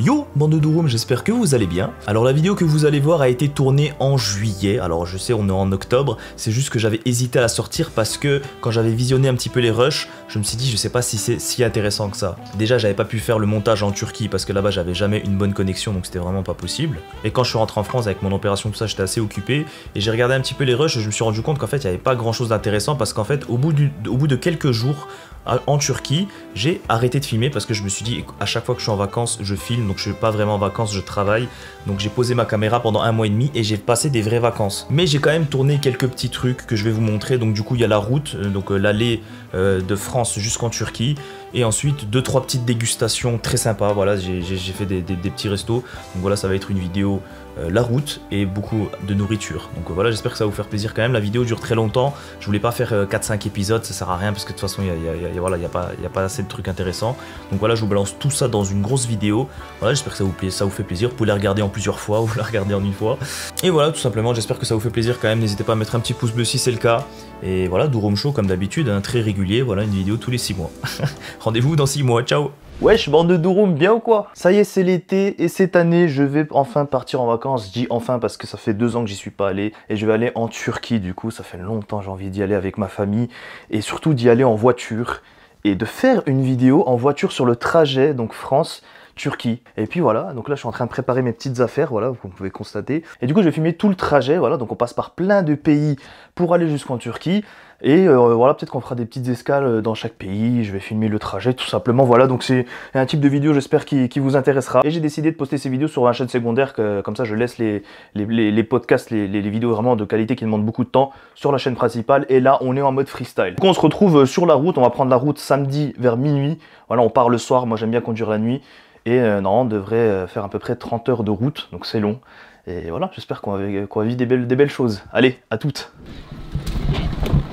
Yo, bande de j'espère que vous allez bien. Alors la vidéo que vous allez voir a été tournée en juillet, alors je sais on est en octobre, c'est juste que j'avais hésité à la sortir parce que quand j'avais visionné un petit peu les rushs, je me suis dit je sais pas si c'est si intéressant que ça. Déjà j'avais pas pu faire le montage en Turquie parce que là-bas j'avais jamais une bonne connexion donc c'était vraiment pas possible. Et quand je suis rentré en France avec mon opération tout ça j'étais assez occupé et j'ai regardé un petit peu les rushs et je me suis rendu compte qu'en fait il y avait pas grand chose d'intéressant parce qu'en fait au bout de quelques jours en Turquie, j'ai arrêté de filmer parce que je me suis dit à chaque fois que je suis en vacances, je filme, donc je suis pas vraiment en vacances, je travaille. Donc j'ai posé ma caméra pendant un mois et demi et j'ai passé des vraies vacances. Mais j'ai quand même tourné quelques petits trucs que je vais vous montrer. Donc du coup il y a la route, euh, donc euh, l'allée euh, de France jusqu'en Turquie. Et ensuite deux trois petites dégustations très sympas. Voilà, j'ai fait des, des, petits restos. Donc voilà, ça va être une vidéo euh, la route et beaucoup de nourriture. Donc voilà, j'espère que ça va vous faire plaisir quand même. La vidéo dure très longtemps. Je voulais pas faire 4-5 euh, épisodes, ça sert à rien parce que de toute façon, il n'y a, y a, pas, y a pas assez de trucs intéressants. Donc voilà, je vous balance tout ça dans une grosse vidéo. J'espère que ça vous, plaît, ça vous fait plaisir. Vous pouvez la regarder en plusieurs fois ou la regarder en une fois. Et voilà, tout simplement, j'espère que ça vous fait plaisir quand même. N'hésitez pas à mettre un petit pouce bleu si c'est le cas. Et voilà, Durum Show comme d'habitude, hein, très régulier. Voilà, une vidéo tous les 6 mois. Rendez-vous dans 6 mois. Ciao Wesh, bande de Durum, bien ou quoi? Ça y est, c'est l'été, et cette année, je vais enfin partir en vacances. Je dis enfin parce que ça fait deux ans que j'y suis pas allé, et je vais aller en Turquie, du coup, ça fait longtemps j'ai envie d'y aller avec ma famille, et surtout d'y aller en voiture, et de faire une vidéo en voiture sur le trajet, donc France, Turquie. Et puis voilà, donc là je suis en train de préparer mes petites affaires, voilà, vous pouvez constater. Et du coup je vais filmer tout le trajet, voilà, donc on passe par plein de pays pour aller jusqu'en Turquie. Et euh, voilà, peut-être qu'on fera des petites escales euh, dans chaque pays, je vais filmer le trajet tout simplement. Voilà, donc c'est un type de vidéo, j'espère, qui, vous intéressera. Et j'ai décidé de poster ces vidéos sur ma chaîne secondaire, que, comme ça je laisse les, les, podcasts, les, vidéos vraiment de qualité qui demandent beaucoup de temps sur la chaîne principale. Et là, on est en mode freestyle. Donc on se retrouve euh, sur la route, on va prendre la route samedi vers minuit. Voilà, on part le soir, moi j'aime bien conduire la nuit. Et non, on devrait faire à peu près 30 heures de route, donc c'est long. Et voilà, j'espère qu'on va, va, vivre des belles, des belles choses. Allez, à toutes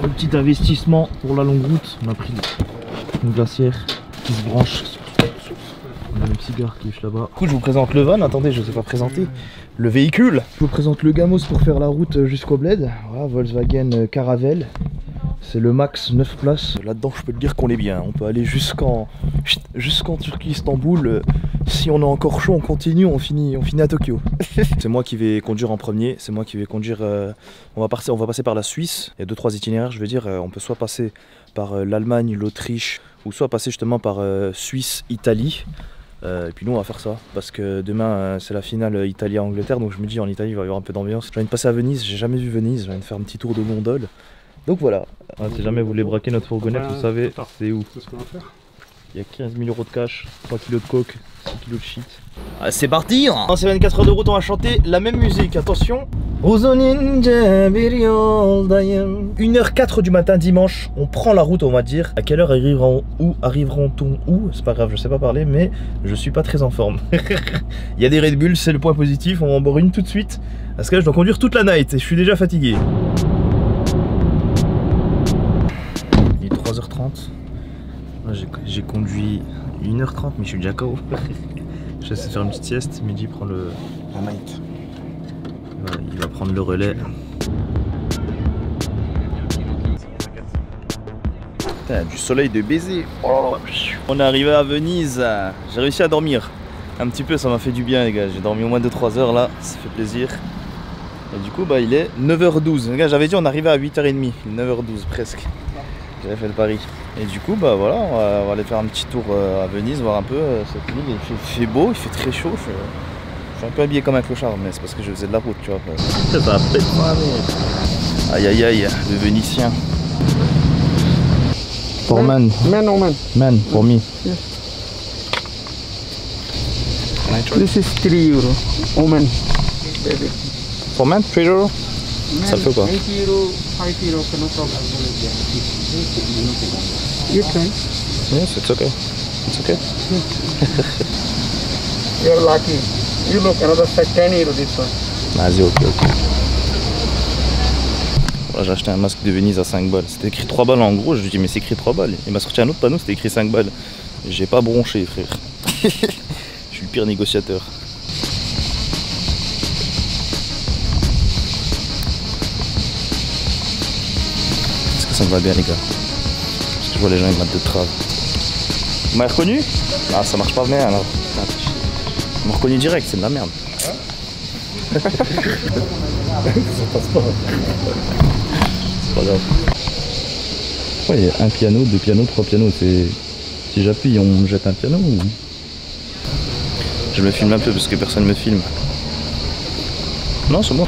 un petit investissement pour la longue route. On a pris une glacière qui se branche. On a le cigare qui est là-bas. Du coup, je vous présente le van. Attendez, je ne sais pas présenter. Le véhicule. Je vous présente le Gamos pour faire la route jusqu'au bled. Voilà, Volkswagen Caravelle. C'est le max 9 places. Là-dedans, je peux te dire qu'on est bien. On peut aller jusqu'en jusqu'en Turquie, Istanbul. Si on est encore chaud, on continue, on finit, on finit à Tokyo. c'est moi qui vais conduire en premier. C'est moi qui vais conduire. Euh, on, va passer, on va passer par la Suisse. Il y a deux trois itinéraires. Je veux dire, euh, on peut soit passer par euh, l'Allemagne, l'Autriche, ou soit passer justement par Suisse, Italie. Et puis nous on va faire ça parce que demain c'est la finale Italie-Angleterre donc je me dis en Italie il va y avoir un peu d'ambiance. Je viens de passer à Venise, j'ai jamais vu Venise, je viens de faire un petit tour de gondole. Donc voilà. Ah, si jamais vous voulez braquer notre fourgonnette, vous savez, c'est où Il y a 15 000 euros de cash, 3 kilos de coke, 6 kilos de shit. Ah, c'est parti hein. Dans ces 24 heures de route, on va chanter la même musique, attention 1h04 du matin dimanche, on prend la route on va dire. À quelle heure arriveront où arriveront-on où? C'est pas grave, je sais pas parler, mais je suis pas très en forme. Il y a des Red Bull, c'est le point positif, on va en boire une tout de suite. Parce que là je dois conduire toute la night et je suis déjà fatigué. 3h30. J'ai conduit 1h30, mais je suis déjà KO. je vais faire une petite sieste. Midi, prend le. La night. il va prendre le relais. Putain, du soleil de baiser. Oh On est arrivé à Venise. J'ai réussi à dormir. Un petit peu, ça m'a fait du bien, les gars. J'ai dormi au moins 2-3 heures là. Ça fait plaisir. Et du coup, bah, il est 9h12. Les gars, j'avais dit on arrivait à 8h30. 9h12 presque. J'avais fait le pari. Et du coup, bah voilà, on va, aller faire un petit tour euh, à Venise, voir un peu euh, cette île. Il fait, beau, il fait très chaud. Je, suis un peu habillé comme un clochard, mais c'est parce que je faisais de la route, tu vois. Ça va Aïe aïe aïe, le Vénitien. For man. Man or man? Man, for me. Yes. This is 3 euro. Oh man. For man, 3 euro? Ça fait quoi 8 euro, 5 euro, no problem. Yes, it's okay. It's okay. You're lucky. You look another set 10 euro this one. Vas-y, ok, ok. J'ai acheté un masque de Venise à 5 balles. C'était écrit 3 balles en gros. Je lui dis, mais c'est écrit 3 balles. Il m'a sorti un autre panneau, c'était écrit 5 balles. J'ai pas bronché, frère. Je suis le pire négociateur. Ça me va bien les gars. Parce que je vois les gens ils mettent de trave. Vous m'avez reconnu? Ah ça marche pas bien alors. On me reconnaît direct, c'est de la merde. Ça passe pas. C'est pas grave. Ouais, un piano, deux pianos, trois pianos. C'est... Si j'appuie, on me jette un piano ou... Je me filme un peu parce que personne me filme. Non, c'est moi.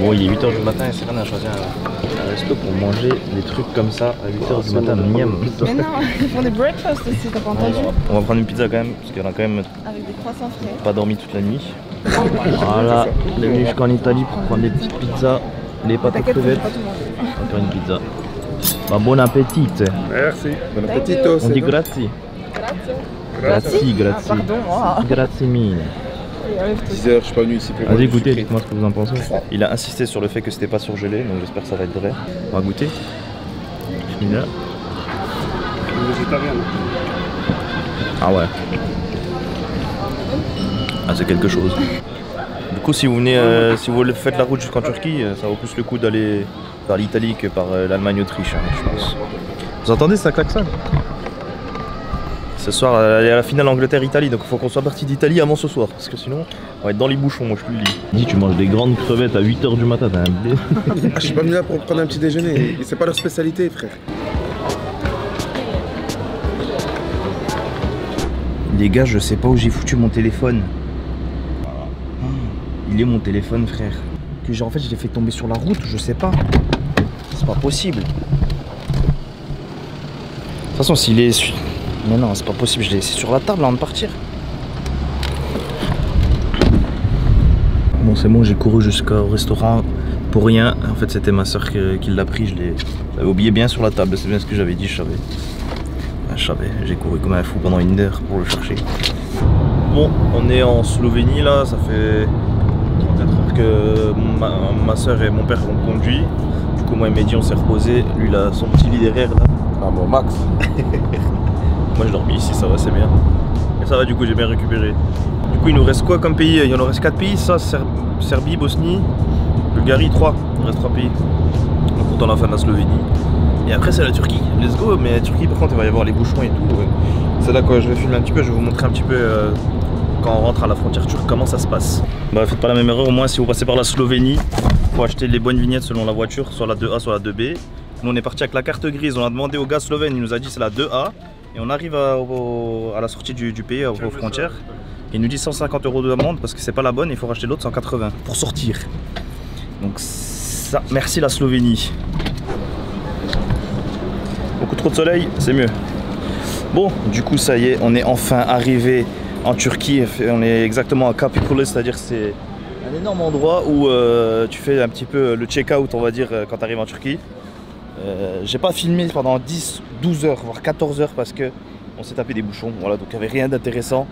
Bon, il est 8h du matin et Serena a choisi un, un resto pour manger des trucs comme ça à 8h du matin. Miam. Mais non, ils font des breakfasts aussi, t'as pas entendu On va prendre une pizza quand même, parce qu'on a quand même Avec des croissants frais. pas dormi toute la nuit. Voilà, on est venu jusqu'en Italie pour prendre des petites pizzas, les pâtes aux crevettes. Encore une pizza. Bah, bon appétit. Merci. Bon you. On dit grazie. Grazie, grazie. Pardon, oh. Grazie mille. Allez, enlève-toi. 10 heures, je suis pas venu ici pour goûtez, sucré. dites-moi ce que vous en pensez. Il a insisté sur le fait que c'était pas surgelé, donc j'espère que ça va être vrai. On va goûter. Bismillah. Végétarien. Ah ouais. Ah c'est quelque chose. Du coup si vous venez, euh, si vous faites la route jusqu'en Turquie, euh, ça vaut plus le coup d'aller par l'Italie que par euh, l'Allemagne-Autriche, hein, je pense. Vous entendez ça klaxonne Ce soir, il y a la finale Angleterre-Italie, donc il faut qu'on soit parti d'Italie avant ce soir, parce que sinon on va être dans les bouchons, moi je te le dis. Dis tu manges des grandes crevettes à 8h du matin, t'as un blé. Ah, je suis pas venu là pour prendre un petit déjeuner. Et C'est pas leur spécialité, frère. Les gars, je sais pas où j'ai foutu mon téléphone. Il est mon téléphone, frère. Que j'ai en fait, je l'ai fait tomber sur la route, je sais pas. C'est pas possible. De toute façon, s'il est. Mais non, c'est pas possible, je l'ai laissé sur la table avant de partir. Bon, c'est bon, j'ai couru jusqu'au restaurant pour rien. En fait, c'était ma soeur qui l'a pris, je l'ai oublié bien sur la table, c'est bien ce que j'avais dit, je savais. Ah, je savais, j'ai couru comme un fou pendant une heure pour le chercher. Bon, on est en Slovénie là, ça fait 34 heures que ma, ma soeur et mon père ont conduit. Du coup, moi et Mehdi, on s'est reposé. Lui, il a son petit lit derrière là. Ah bon, Max. Moi, je dormis ici, ça va, c'est bien. Et ça va, du coup, j'ai bien récupéré. Du coup, il nous reste quoi comme pays? Il nous reste 4 pays, ça Ser- Serbie, Bosnie, Bulgarie, 3. Il reste 3 pays. On compte dans la fin de la Slovénie. Et après, c'est la Turquie. Let's go. Mais la Turquie, par contre, il va y avoir les bouchons et tout. C'est là que je vais filmer un petit peu. Je vais vous montrer un petit peu euh, quand on rentre à la frontière turque comment ça se passe. Bah, faites pas la même erreur. Au moins, si vous passez par la Slovénie, faut acheter les bonnes vignettes selon la voiture, soit la 2A, soit la 2B. Nous, on est parti avec la carte grise. On a demandé au gars slovène. Il nous a dit c'est la 2A. Et on arrive à, au- à la sortie du, du pays, aux frontières. Il nous dit 150 euros d'amende parce que c'est pas la bonne. Il faut racheter l'autre 180 pour sortir. Donc ça, merci la Slovénie. Beaucoup trop de soleil, c'est mieux. Bon, du coup, ça y est, on est enfin arrivé en Turquie. On est exactement à Capitoli, c'est-à-dire c'est un énorme endroit où euh, tu fais un petit peu le check-out, on va dire, quand tu arrives en Turquie. Euh, J'ai pas filmé pendant 10, 12 heures, voire 14 heures parce que on s'est tapé des bouchons. Voilà, donc il n'y avait rien d'intéressant.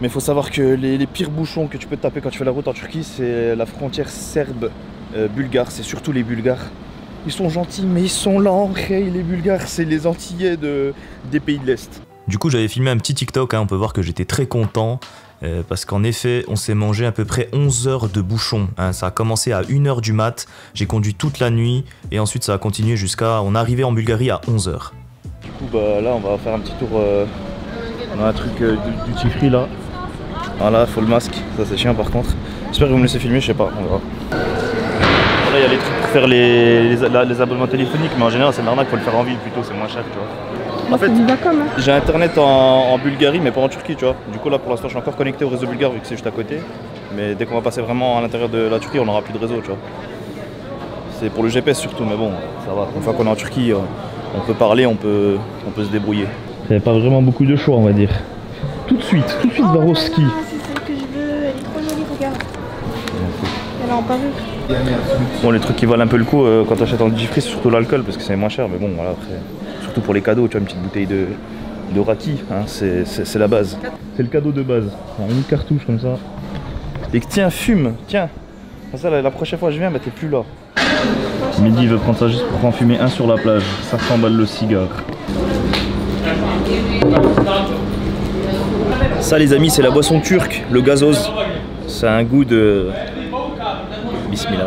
Mais il faut savoir que les, pires bouchons que tu peux te taper quand tu fais la route en Turquie, c'est la frontière serbe-bulgare. c'est surtout les Bulgares. Ils sont gentils, mais ils sont lents. Hey, les Bulgares, c'est les Antillais de, des pays de l'Est. Du coup, j'avais filmé un petit TikTok. hein, on peut voir que j'étais très content. Euh, parce qu'en effet, on s'est mangé à peu près 11 heures de bouchons. hein. Ça a commencé à 1h du mat. J'ai conduit toute la nuit. Et ensuite, ça a continué jusqu'à. On arrivé en Bulgarie à 11 heures. Du coup, bah, là, on va faire un petit tour. euh, On a un truc euh, du, du Tifri là. Voilà, faut le masque. Ça, c'est chiant par contre. J'espère que vous me laissez filmer, je sais pas. On verra. Là, il y a les trucs pour faire les, les abonnements téléphoniques, mais en général, c'est l'arnaque, faut le faire en ville plutôt, c'est moins cher, tu vois. En fait, hein. j'ai internet en, en Bulgarie, mais pas en Turquie, tu vois. Du coup, là, pour l'instant, je suis encore connecté au réseau bulgare vu que c'est juste à côté. Mais dès qu'on va passer vraiment à l'intérieur de la Turquie, on n'aura plus de réseau, tu vois. C'est pour le GPS surtout, mais bon, ça va. Une fois qu'on est en Turquie, euh, on peut parler, on peut, on peut se débrouiller. Il n'y avait pas vraiment beaucoup de choix, on va dire. Tout de suite, tout de suite, Oh c'est celle que je veux, elle est trop jolie, regarde. Elle est en parure. Bon, les trucs qui valent un peu le coup euh, quand tu achètes en c'est surtout l'alcool parce que c'est moins cher, mais bon, voilà, après. Pour les cadeaux, tu vois, une petite bouteille de, de raki, hein, c'est la base. C'est le cadeau de base. Une cartouche comme ça. Et que tiens, fume, tiens. Ça, la, prochaine fois que je viens, bah t'es plus là. Midi veut prendre ça juste pour en fumer un sur la plage. 500 balles le cigare. Ça, les amis, c'est la boisson turque, le gazoz. Ça a un goût de. Bismillah.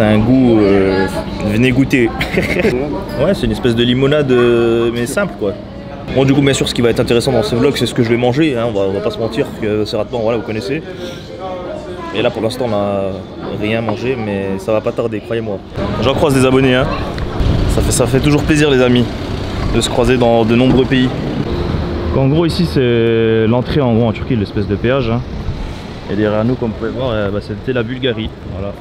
Un goût euh, Venez goûter. ouais, c'est une espèce de limonade, euh, mais simple quoi. Bon, du coup, bien sûr, ce qui va être intéressant dans ce vlog, c'est ce que je vais manger. hein. On, va, on va pas se mentir que c'est ratement, voilà, vous connaissez. Et là, pour l'instant, on n'a rien mangé, mais ça va pas tarder, croyez-moi. J'en croise des abonnés, hein. Ça fait, ça fait toujours plaisir, les amis, de se croiser dans de nombreux pays. En gros, ici, c'est l'entrée en gros en Turquie, l'espèce de péage. hein. Et derrière nous, comme vous pouvez voir, euh, bah, c'était la Bulgarie. Voilà.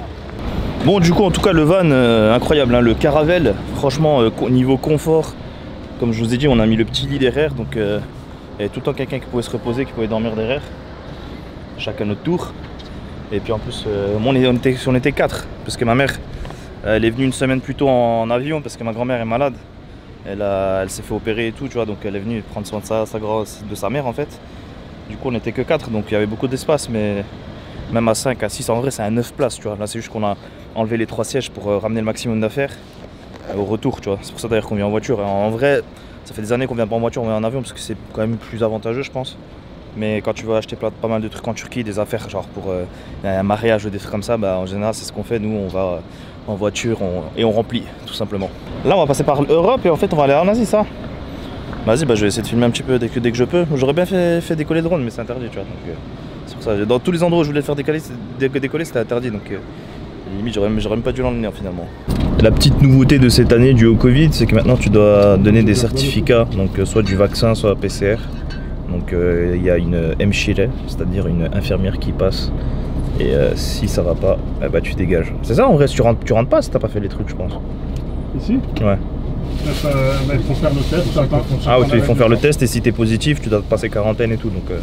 Bon, du coup, en tout cas, le van, euh, incroyable. hein, le Caravelle, franchement, euh, niveau confort, comme je vous ai dit, on a mis le petit lit derrière. Donc, euh, il y avait tout le temps quelqu'un qui pouvait se reposer, qui pouvait dormir derrière. Chacun notre tour. Et puis en plus, on, était, était quatre. Parce que ma mère, elle est venue une semaine plus tôt en, avion parce que ma grand-mère est malade. Elle, elle s'est fait opérer et tout, tu vois, donc elle est venue prendre soin de sa, sa de sa mère en fait. Du coup, on n'était que 4, donc il y avait beaucoup d'espace, mais même à 5, à 6, en vrai, c'est à 9 places, tu vois. Là, c'est juste qu'on a enlevé les trois sièges pour euh, ramener le maximum d'affaires euh, au retour, tu vois. C'est pour ça d'ailleurs qu'on vient en voiture. En vrai, ça fait des années qu'on vient pas en voiture, on vient en avion parce que c'est quand même plus avantageux, je pense. Mais quand tu veux acheter pas, mal de trucs en Turquie, des affaires genre pour euh, un mariage ou des trucs comme ça, bah, en général, c'est ce qu'on fait. Nous, on va en voiture et on remplit, tout simplement. Là, on va passer par l'Europe et en fait, on va aller en Asie, ça. Vas-y, bah, je vais essayer de filmer un petit peu dès que, je peux. J'aurais bien fait, décoller le drone, mais c'est interdit, tu vois. Pour ça. Dans tous les endroits où je voulais le faire décoller, c'était interdit. Donc, euh, limite, j'aurais même pas dû l'emmener finalement. La petite nouveauté de cette année due au Covid, c'est que maintenant tu dois donner des certificats, donc euh, soit du vaccin, soit PCR. Donc euh, il y a une hemshire, c'est-à-dire une infirmière qui passe. Et euh, si ça va pas, eh bah, tu dégages. C'est ça en vrai, tu rentres, tu rentres pas si t'as pas fait les trucs, je pense. Ici? Ouais. Ils font faire le test. attends, Ah, ouais, ils font faire le test et si t'es positif, tu dois passer quarantaine et tout. Donc, euh,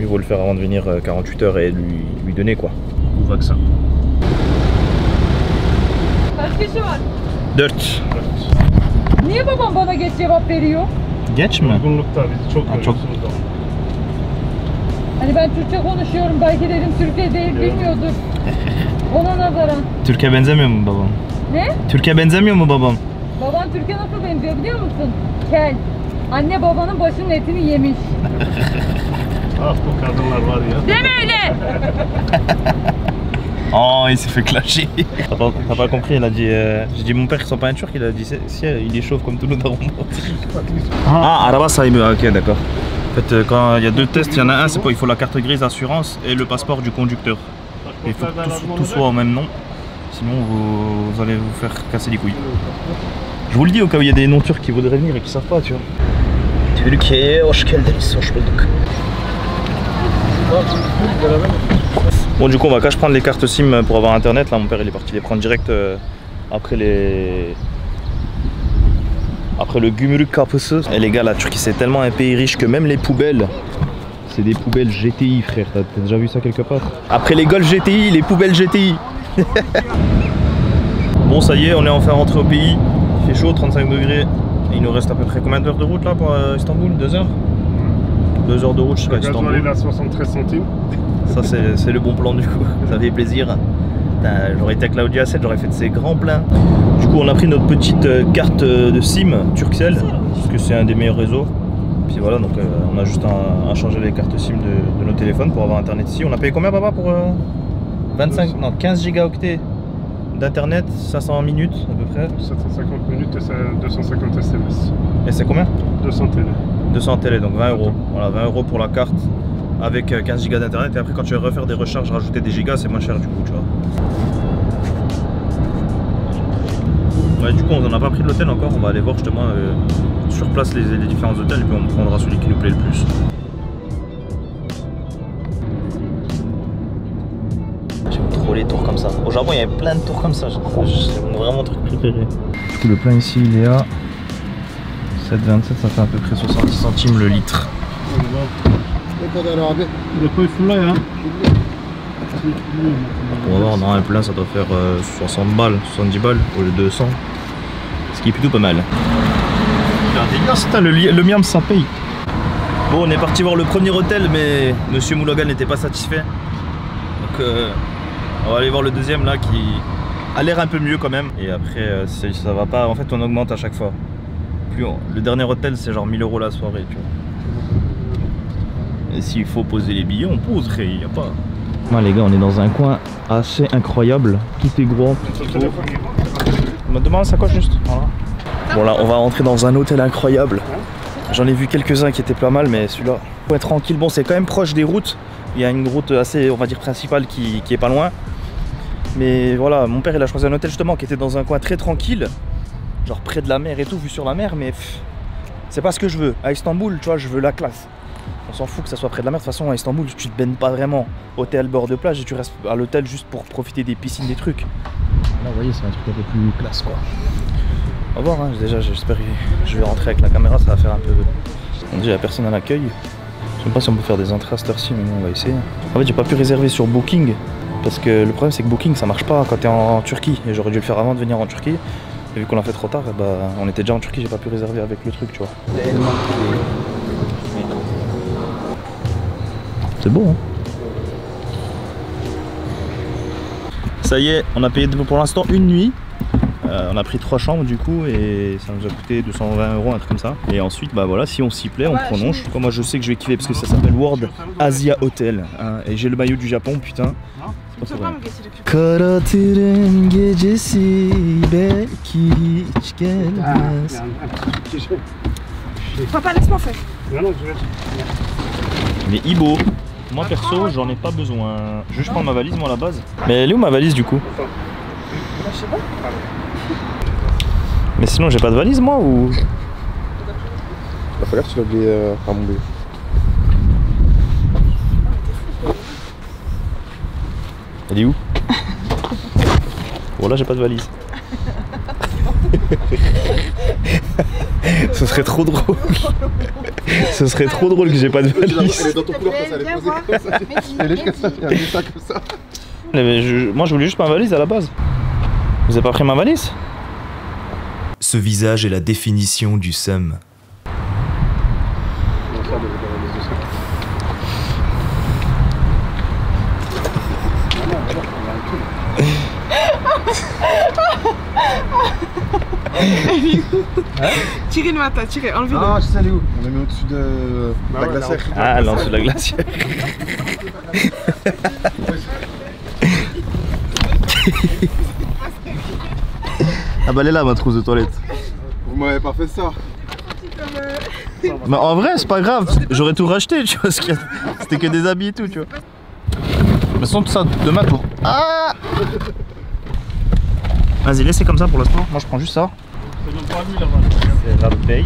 il vaut le faire avant de venir euh, 48 heures et lui, lui donner quoi. Ou vaccin. Kaç kişi var? 4. Niye babam bana geç cevap veriyor? Geç mi? Yorgunlukta biz çok Ha, çok- ama. Hani ben Türkçe konuşuyorum belki dedim Türkiye değil bilmiyordur. Ona nazaran. Türkiye benzemiyor mu babam? Ne? Türkiye benzemiyor mu babam? Baban Türkiye nasıl benziyor biliyor musun? Kel. Anne babanın başının etini yemiş. Ah bu kadınlar var ya. Deme öyle. Oh, il s'est fait clasher. T'as pas, compris, il a dit. euh, J'ai dit mon père qui sont pas un turc, il a dit si, il est chauve comme tous nos darons. Ah, araba sahibi, ah, ok, d'accord. En fait, euh, quand il y a deux tests, il y en a un, c'est quoi Il faut la carte grise assurance et le passeport du conducteur. Il faut que tout, tout soit au même nom, sinon vous, vous allez vous faire casser les couilles. Je vous le dis au cas où il y a des non-turcs qui voudraient venir et qui savent pas, tu vois. Bon, du coup, on va cache prendre les cartes SIM pour avoir internet. Là, mon père il est parti les prendre direct euh, après les. Après le Gümrük kapısı. Et les gars, la Turquie c'est tellement un pays riche que même les poubelles, c'est des poubelles GTI, frère. T'as déjà vu ça quelque part? Après les Golf GTI, les poubelles GTI. bon, ça y est, on est enfin rentré au pays. Il fait chaud, 35 degrés. Il nous reste à peu près combien d'heures de route là pour euh, Istanbul? Deux heures? Deux heures de route jusqu'à Le gasoil Istanbul. il est à 73 centimes. Ça, c'est le bon plan du coup. Ça fait plaisir. J'aurais été à Claudia 7, j'aurais fait de ces grands pleins. Du coup, on a pris notre petite euh, carte euh, de SIM Turkcell, parce que c'est un des meilleurs réseaux. Puis voilà, donc euh, on a juste à, à changer les cartes SIM de, de nos téléphones pour avoir internet ici. On a payé combien, papa, pour euh, 25, non, 15 gigaoctets d'internet, 500 minutes à peu près. 750 minutes et c'est 250 SMS. Et c'est combien? 200 télé. 200 télé, donc 20 euros. Voilà, 20 euros pour la carte avec euh, 15 gigas d'internet. Et après, quand tu veux refaire des recharges, rajouter des gigas, c'est moins cher du coup, tu vois. Ouais, du coup, on n'a pas pris de l'hôtel encore. On va aller voir justement euh, sur place les, les différents hôtels et puis on prendra celui qui nous plaît le plus. J'aime trop les tours comme ça. Au Japon, il y avait plein de tours comme ça. C'est vraiment mon truc préféré. Du coup, le plein ici, il est à 7,27. Ça fait à peu près 70 centimes le litre. On va voir, dans un plein ça doit faire euh, 60 balles, 70 balles au lieu de 100. Ce qui est plutôt pas mal. Putain, le, le miam ça paye. Bon, on est parti voir le premier hôtel, mais Monsieur Moulagan n'était pas satisfait. Donc, euh, on va aller voir le deuxième là qui a l'air un peu mieux quand même. Et après, euh, ça va pas, en fait, on augmente à chaque fois. Plus on- Le dernier hôtel, c'est genre 1000 euros la soirée, tu vois. Et s'il faut poser les billets, on pose, il n'y a pas. les gars, on est dans un coin assez incroyable. Tout est gros. Me demande sa quoi juste? Voilà. Bon là, on va rentrer dans un hôtel incroyable. J'en ai vu quelques-uns qui étaient pas mal, mais celui-là, faut être tranquille. Bon, c'est quand même proche des routes. Il y a une route assez, on va dire, principale qui, qui est pas loin. Mais voilà, mon père, il a choisi un hôtel justement qui était dans un coin très tranquille, genre près de la mer et tout, vu sur la mer. Mais c'est pas ce que je veux. À Istanbul, tu vois, je veux la classe. On s'en fout que ça soit près de la mer. De toute façon, à Istanbul, tu te baignes pas vraiment. Hôtel bord de plage et tu restes à l'hôtel juste pour profiter des piscines, des trucs. Là, vous voyez, c'est un truc un peu plus classe, quoi. On va voir, hein. déjà, j'espère que je vais rentrer avec la caméra, ça va faire un peu. On dit, il y a personne à l'accueil. Je sais pas si on peut faire des entrées à cette heure-ci, mais bon, on va essayer. En fait, j'ai pas pu réserver sur Booking parce que le problème, c'est que Booking ça marche pas quand t'es en Turquie. Et j'aurais dû le faire avant de venir en Turquie. Et vu qu'on l'a fait trop tard, eh bah, on était déjà en Turquie, j'ai pas pu réserver avec le truc, tu vois. C'est beau, hein Ça y est, on a payé pour l'instant une nuit. Euh, on a pris trois chambres du coup et ça nous a coûté 220 euros, un truc comme ça. Et ensuite, bah voilà, si on s'y plaît, on prolonge. Moi, je sais que je vais kiffer parce que ça s'appelle World Asia Hotel. hein. et j'ai le maillot du Japon, putain. Rien. Karatırın gecesi belki hiç gelmez. Papa, laisse-moi faire. Non, non, je vais. Mais Ibo, moi perso, j'en ai pas besoin. Je vais juste prendre ma valise, moi à la base. Mais elle est où ma valise du coup je sais pas. Mais sinon, j'ai pas de valise moi ou. Il va falloir que tu l'as oublié euh, à mon Elle est où? Bon là j'ai pas de valise. Ce serait trop drôle. Ce serait trop drôle que j'ai pas de Elle valise. est dans ton couloir quand ça allait poser comme ça. Elle est comme ça, elle est ça comme ça. Mais je- moi je voulais juste ma valise à la base. Vous avez pas pris ma valise? Ce visage est la définition du seum. Tirez le matin, tirez, enlevez-le. Ah, je sais elle est où? On l'a mis au-dessus de Bah la ouais, là, glacière. Ah là en dessous de la glacière. ah bah elle est là ma trousse de toilette. Vous m'avez pas fait ça. Mais en vrai, c'est pas grave, j'aurais tout racheté, tu vois, parce que c'était que des habits et tout, tu vois. Mais sans tout ça, demain pour. Ah Vas-y, laissez comme ça pour l'instant, moi je prends juste ça. C'est Rabbey.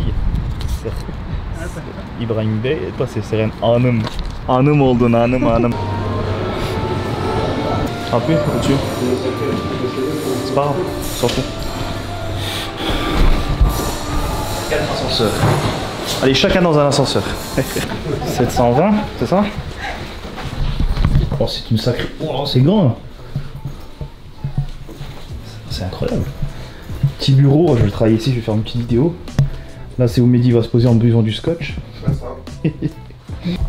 Ibrahim Bey, et toi c'est Seren Hanım. Hanım oldun, hanım, hanım. Appuie au-dessus. C'est pas grave, s'en fout. Ascenseur. Allez, chacun dans un ascenseur. 720, c'est ça? Oh, c'est une sacrée. Oh, c'est grand. C'est incroyable. Petit bureau, je vais travailler ici, je vais faire une petite vidéo. Là, c'est où Mehdi va se poser en buvant du scotch. Là,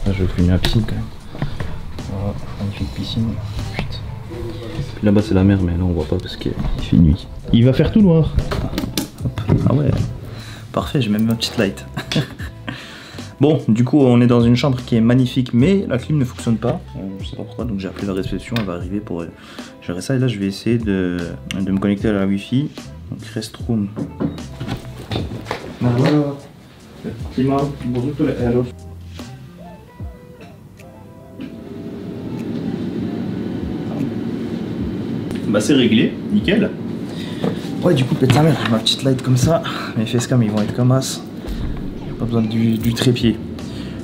je vais filmer la piscine quand même. Voilà, magnifique piscine. Là-bas, c'est la mer, mais là, on voit pas parce qu'il fait nuit. Il va faire tout noir. Ah ouais. Parfait, j'ai même ma petite light. bon, du coup, on est dans une chambre qui est magnifique, mais la clim ne fonctionne pas. Euh, je sais pas pourquoi, donc j'ai appelé la réception, elle va arriver pour euh, gérer ça. Et là, je vais essayer de, de me connecter à la Wi-Fi. Donc, restroom. Bah, c'est réglé, nickel. Ouais, du coup, mère, ma petite light comme ça. Mes facecam, ils vont être comme as. Pas besoin du, du trépied.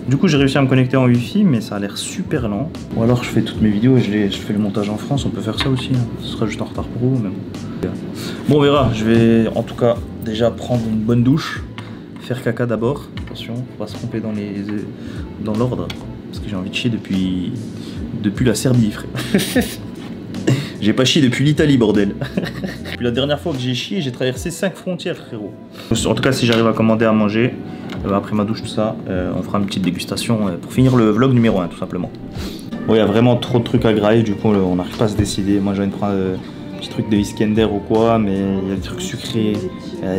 Du coup, j'ai réussi à me connecter en Wi-Fi, mais ça a l'air super lent. Ou alors, je fais toutes mes vidéos et je, fais le montage en France. On peut faire ça aussi. hein. Ce sera juste en retard pour vous, mais bon. Bon, on verra. Je vais en tout cas déjà prendre une bonne douche. Faire caca d'abord. Attention, faut pas se tromper dans les dans l'ordre. Parce que j'ai envie de chier depuis, depuis la Serbie, frère. j'ai pas chié depuis l'Italie, bordel. La dernière fois que j'ai chié, j'ai traversé 5 frontières, frérot. En tout cas, si j'arrive à commander à manger, après ma douche, tout ça, euh, on fera une petite dégustation euh, pour finir le vlog numéro 1, tout simplement. Bon, il y a vraiment trop de trucs à grailler, du coup, on n'arrive pas à se décider. Moi, de prendre euh, un petit truc de Iskender ou quoi, mais il y a des trucs sucrés,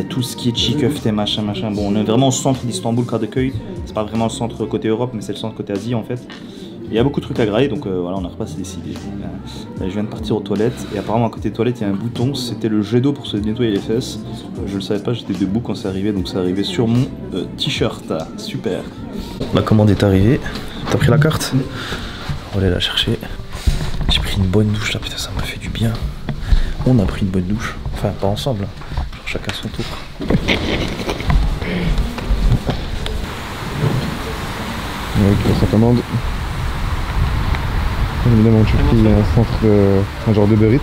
tout ce qui est chikofte, machin, machin. Bon, on est vraiment au centre d'Istanbul, Kadıköy. C'est pas vraiment le centre côté Europe, mais c'est le centre côté Asie, en fait. Il y a beaucoup de trucs à grailler, donc euh, voilà, on n'a pas décidé. Euh, je viens de partir aux toilettes, et apparemment à côté des toilettes, il y a un bouton, c'était le jet d'eau pour se nettoyer les fesses. Je le savais pas, j'étais debout quand c'est arrivé, donc c'est arrivé sur mon euh, t-shirt. Super. La commande est arrivée. T'as pris la carte? On va aller la chercher. J'ai pris une bonne douche là, putain, ça m'a fait du bien. On a pris une bonne douche. Enfin, pas ensemble, hein. Genre chacun son tour. Passes sa commande. Évidemment, en Turquie, il y a un centre, de, un genre d'Uber Eats.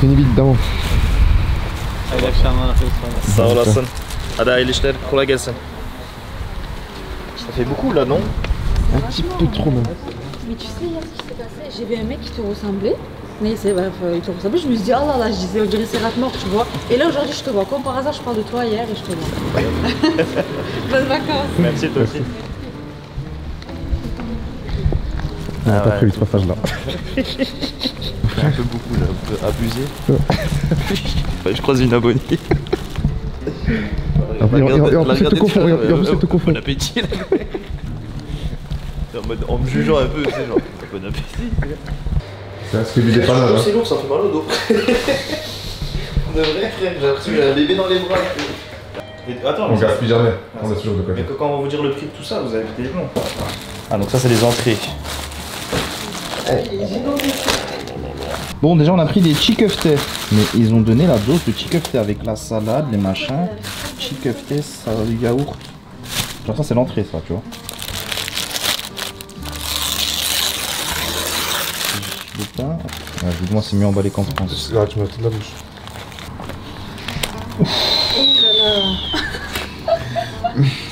Fini vite d'avant. Sağ olasın. Hadi hayırlı işler. Kolay gelsin. Ça fait beaucoup là, non? Un petit peu trop même. Mais tu sais, hier, ce qui s'est passé, j'ai vu un mec qui te ressemblait. Mais c'est bref, il te ressemblait. Je me suis dit, oh là là, je disais, on dirait c'est mort, tu vois. Et là, aujourd'hui, je te vois. Comme par hasard, je parle de toi hier et je te vois. Bonnes vacances. Merci toi aussi. On n'a Ah pas ouais. prévu ce passage là. un peu beaucoup là, un peu abusé. Ouais, je croise une abonnée. Et en- plus, elle te confond, en- plus, elle te confond. Bon appétit là. En mode en me jugeant un peu, sais, genre bon appétit. C'est un ce que du dépannage. hein. C'est lourd, ça fait mal au dos. De vrai frère, j'ai l'impression un bébé dans les bras. Et- Attends, On mais, gaspille jamais. On a toujours de quoi mais que quand on va vous dire le prix de tout ça, vous avez des noms. Ah donc ça c'est les entrées. Bon, déjà, on a pris des chikefté. Mais ils ont donné la dose de chikefté avec la salade, les machins. Chikefté, salade du yaourt. Genre, ça, c'est l'entrée, ça, tu vois. Pain. Ouais, Évidemment, c'est mieux emballé qu'en France. Là, tu la bouche.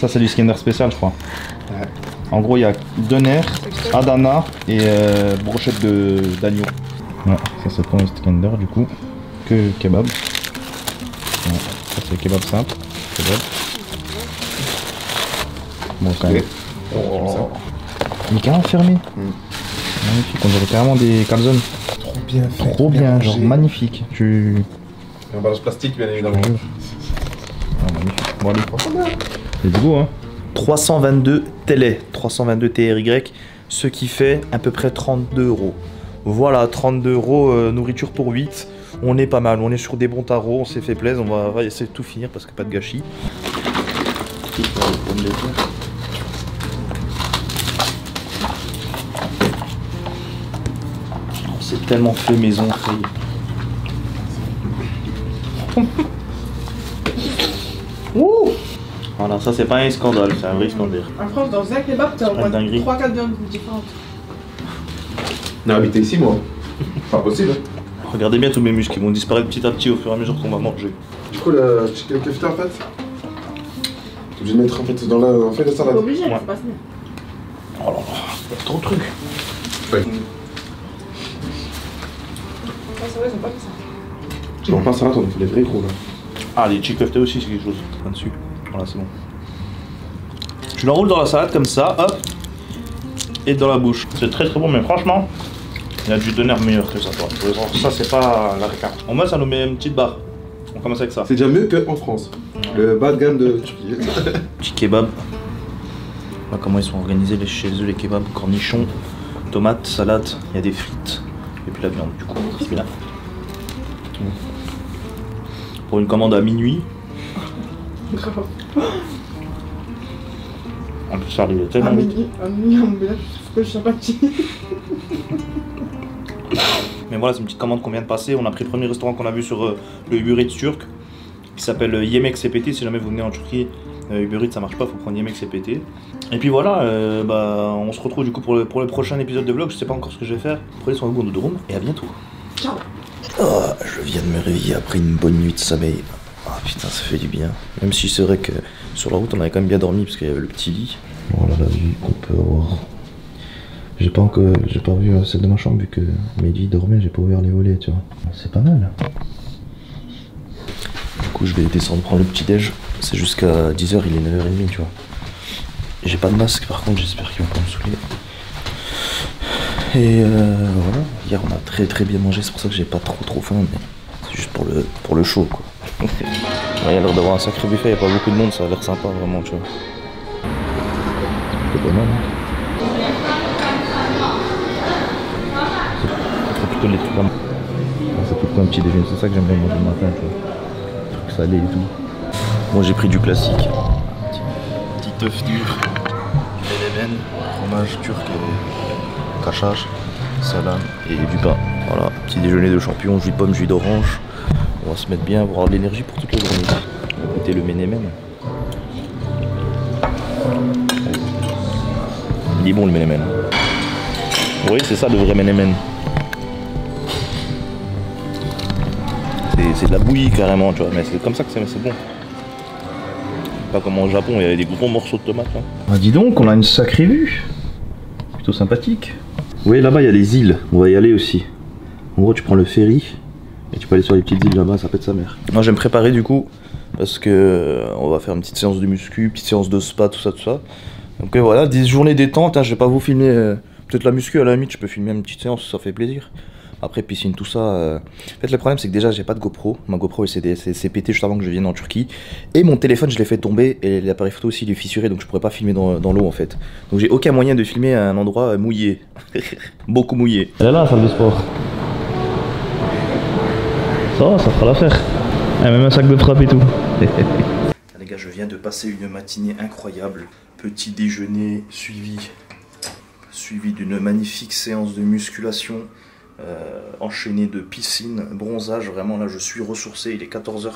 Ça, c'est du Skender spécial, je crois. En gros, il y a doner, adana et euh, brochette de- d'agneau. Ouais, ça, c'est pour le Skender, du coup. Que kebab. Ouais, ça, c'est kebab simple. Kebab. Bon, quand même. Il est carrément fermé. Magnifique, on dirait carrément des calzones. Trop bien fait. Trop bien, genre magnifique. Tu. Et emballage plastique, bien évidemment. Ah, magnifique. Bon, allez. C'est du goût, hein. 322 télé, 322 TRY, ce qui fait à peu près 32 euros. Voilà, 32 euros, euh, nourriture pour 8. On est pas mal, on est sur des bons tarots, on s'est fait plaisir, on va, va essayer de tout finir parce que pas de gâchis. C'est tellement fait maison, frère. Ouh Voilà, ça c'est pas un scandale, c'est un vrai scandale. En France, dans un kebab, t'as au pas moins une dinguerie. 3-4 viandes différentes. Non, habité ici, moi. Pas possible. Regardez bien tous mes muscles, ils vont disparaître petit à petit au fur et à mesure qu'on va manger. Du coup, le chicken kefta, en fait, t'es obligé de mettre en fait dans la, en fait, la T'es obligé, Ouais. c'est pas. Oh là là, il y a trop de trucs. Ouais. Ça, c'est vrai, ils ont pas fait ça. Tu vois pas salade, on fait les vrais gros là. Ah, les chick kefta aussi, c'est quelque chose. Là-dessus. Voilà, c'est bon. Tu l'enroules dans la salade comme ça, hop, et dans la bouche. C'est très très bon, mais franchement, il y a du donner meilleur que ça. Toi. Ça, c'est pas la récap. Au moins, ça nous met une petite barre. On commence avec ça. C'est déjà mieux qu'en France. Le bas de gamme de Turquie. Petit kebab. Voilà comment ils sont organisés les- chez eux, les kebabs. Cornichons, tomates, salade, il y a des frites, et puis la viande, du coup. Bismillah. Pour une commande à minuit. En plus, ça arrive tellement vite. sois parti. Mais voilà, c'est une petite commande qu'on vient de passer. On a pris le premier restaurant qu'on a vu sur euh, le Eats turc, qui s'appelle euh, Yemek Sepeti. Si jamais vous venez en Turquie, Uber Eats ça marche pas, faut prendre Yemek Sepeti. Et puis voilà, euh, bah, on se retrouve du coup pour le, pour le prochain épisode de vlog. Je sais pas encore ce que je vais faire. Prenez soin de vous, on Drum, et à bientôt. Ciao. Oh, je viens de me réveiller après une bonne nuit de sommeil. Ah putain, ça fait du bien. Même si c'est vrai que sur la route, on avait quand même bien dormi parce qu'il y avait le petit lit. Voilà la vue qu'on peut avoir. J'ai pas encore, j'ai pas vu euh, celle de ma chambre vu que Mehdi dormait, j'ai pas ouvert les volets, tu vois. C'est pas mal. Du coup, je vais descendre prendre le petit déj. C'est jusqu'à 10h, il est 9h30, tu vois. J'ai pas de masque, par contre, j'espère qu'il va pas me saouler. Et euh, voilà, hier on a très très bien mangé, c'est pour ça que j'ai pas trop trop faim, mais c'est juste pour le, pour le show quoi. Il y a l'air d'avoir un sacré buffet, il n'y a pas beaucoup de monde, ça a l'air sympa vraiment, tu vois. C'est pas mal, hein. Plutôt les trucs. C'est plutôt un petit déjeuner, c'est ça que j'aime bien manger le matin, tu vois. Trucs salés et tout. Moi j'ai pris du classique. Petit, œuf dur, du menemen, fromage turc et cachage, salade et du pain. Voilà, petit déjeuner de champion, jus de pomme, jus d'orange. On va se mettre bien avoir de l'énergie pour toute la journée. On le menemen. Il est bon le menemen. Oui, c'est ça le vrai menemen. C'est- de la bouillie carrément, tu vois, mais c'est comme ça que c'est bon. Pas comme au Japon, il y avait des gros morceaux de tomates. Là. Ah, dis donc, on a une sacrée vue. Plutôt sympathique. Oui, là-bas, il y a les îles. On va y aller aussi. En gros, tu prends le ferry et tu peux aller sur les petites îles là-bas, ça pète sa mère. Moi, je vais me préparer du coup parce que euh, on va faire une petite séance de muscu, petite séance de spa, tout ça, tout ça. Donc euh, voilà, 10 journées détente. Hein, je vais pas vous filmer euh, peut-être la muscu à la limite, je peux filmer une petite séance, ça fait plaisir. Après piscine, tout ça. euh, En fait, le problème c'est que déjà j'ai pas de GoPro. Ma GoPro elle s'est- s'est s'est pété juste avant que je vienne en Turquie. Et mon téléphone je l'ai fait tomber et l'appareil photo aussi il est fissuré donc je pourrais pas filmer dans, dans l'eau en fait. Donc j'ai aucun moyen de filmer à un endroit euh, mouillé. Beaucoup mouillé. Elle est là la salle de sport. Ça va, ça fera l'affaire. Y a même un sac de frappe et tout. Les gars, je viens de passer une matinée incroyable. Petit déjeuner suivi, suivi d'une magnifique séance de musculation, euh, enchaîné de piscine, bronzage. Vraiment là, je suis ressourcé. Il est 14h,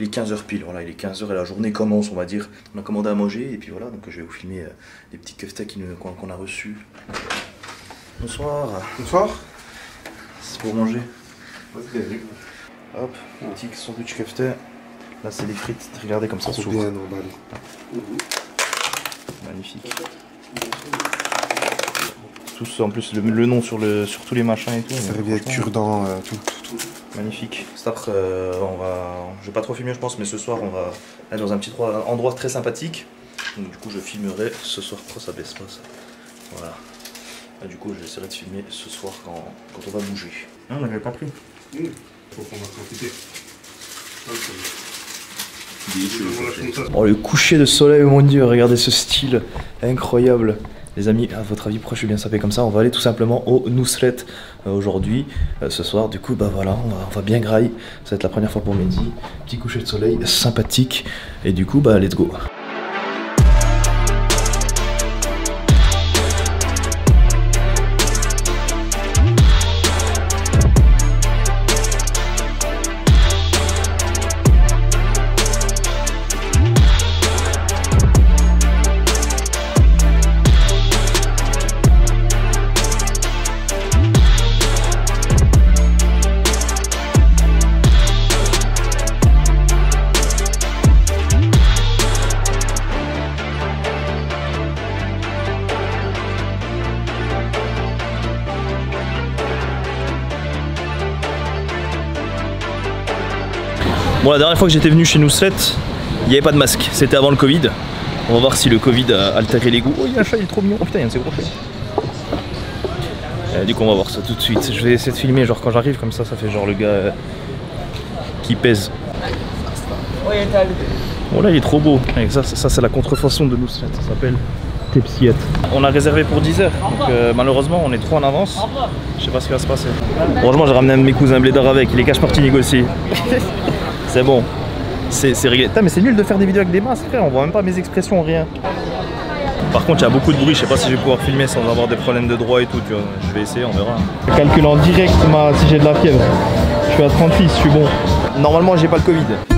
il est 15h pile. Voilà, il est 15h et la journée commence, on va dire. On a commandé à manger et puis voilà. Donc je vais vous filmer euh, les petits nous- qu'on a reçus. Bonsoir. Bonsoir. C'est pour manger. Hop, petit sandwich kefta. Là, c'est les frites. Regardez comme ça s'ouvre. Magnifique. Tous en plus le, le nom sur, le, sur tous les machins et tout. Serviette, franchement, cure-dent, euh, tout, tout, tout. Magnifique. Cet après, euh, on va. Je vais pas trop filmer, je pense, mais ce soir, on va aller dans un petit endroit, endroit très sympathique. Donc, du coup, je filmerai ce soir. Pourquoi ça baisse pas ça Voilà. Et du coup, j'essaierai de filmer ce soir quand, quand on va bouger. Non, on l'avait pas pris. Faut qu'on va profiter. Oh, le coucher de soleil, mon dieu, regardez ce style incroyable. Les amis, à votre avis, pourquoi je suis bien sapé comme ça? On va aller tout simplement au Nusret euh, aujourd'hui, euh, ce soir. Du coup, bah voilà, on va, bien grailler. Ça va être la première fois pour Mehdi. Petit coucher de soleil sympathique. Et du coup, bah let's go. Bon, la dernière fois que j'étais venu chez Nusret, il n'y avait pas de masque. C'était avant le Covid. On va voir si le Covid a altéré les goûts. Oh, il y a un chat, il est trop mignon. Oh putain, il y a un de. Euh, du coup, on va voir ça tout de suite. Je vais essayer de filmer, genre quand j'arrive, comme ça, ça fait genre le gars euh, qui pèse. Oh là, il est trop beau. Ça, ça, c'est la contrefaçon de Nusret. Ça s'appelle Tepsiet. On a réservé pour 10 heures. Donc, euh, malheureusement, on est trop en avance. Je sais pas ce qui va se passer. Heureusement, j'ai ramené un de mes cousins blédards avec. Il est cache parti négocier. C'est bon. C'est réglé. Putain, mais c'est nul de faire des vidéos avec des masques, frère. On voit même pas mes expressions, rien. Par contre, il y a beaucoup de bruit. Je sais pas si je vais pouvoir filmer sans avoir des problèmes de droit et tout. Tu vois. Je vais essayer, on verra. Je calcule en direct ma... si j'ai de la fièvre. Je suis à 36, je suis bon. Normalement, j'ai pas le Covid.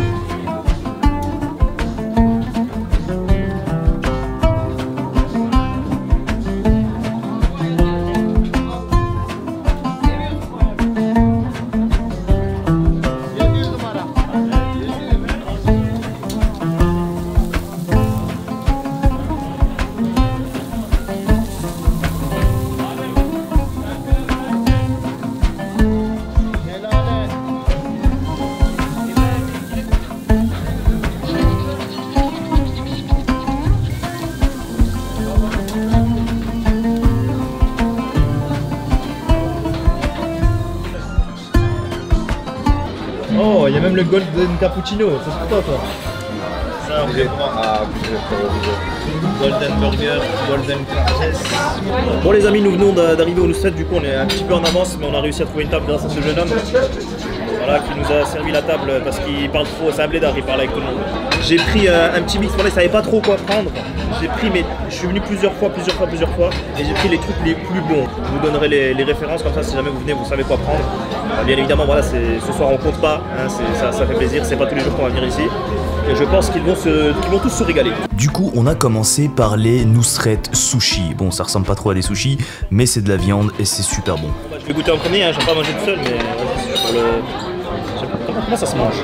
Golden Cappuccino, ça c'est pour toi toi. Ça, on Ah, Golden Burger, Golden Princess. Bon les amis, nous venons d'a- d'arriver au Lousset, du coup on est un petit peu en avance, mais on a réussi à trouver une table grâce à ce jeune homme. Voilà, qui nous a servi la table parce qu'il parle trop, c'est un blédard, il parle avec tout le monde. J'ai pris euh, un petit mix, voilà, il savait pas trop quoi prendre. J'ai pris, mais je suis venu plusieurs fois, plusieurs fois, plusieurs fois, et j'ai pris les trucs les plus bons. Je vous donnerai les, les références, comme ça si jamais vous venez, vous savez quoi prendre. Euh, bien évidemment, voilà, ce soir on compte pas, hein, ça, ça fait plaisir, c'est pas tous les jours qu'on va venir ici. Et je pense qu'ils vont, se- vont tous se régaler. Du coup, on a commencé par les Nusret Sushi. Bon, ça ressemble pas trop à des sushis, mais c'est de la viande et c'est super bon. Bah, je vais goûter en premier, hein, j'aime pas manger tout seul, mais pour le. Comment, ça se mange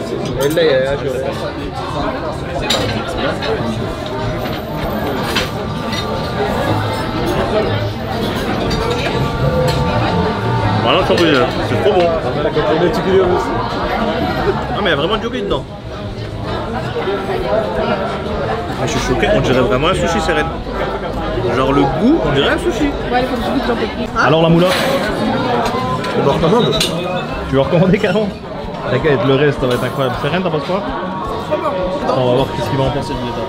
Voilà, c'est c'est trop bon. Ah, mais il y a vraiment du yogourt dedans. Ah, je suis choqué, on dirait vraiment un sushi sérène. Genre le goût, on dirait un sushi. Ouais, il faut que je goûte, j'en peux plus. Alors la moula On en recommande Tu veux recommander carrément T'inquiète, le reste ça va être incroyable. C'est rien, t'en penses quoi? Attends, On va voir qu'est-ce qu'il va en penser du l'état.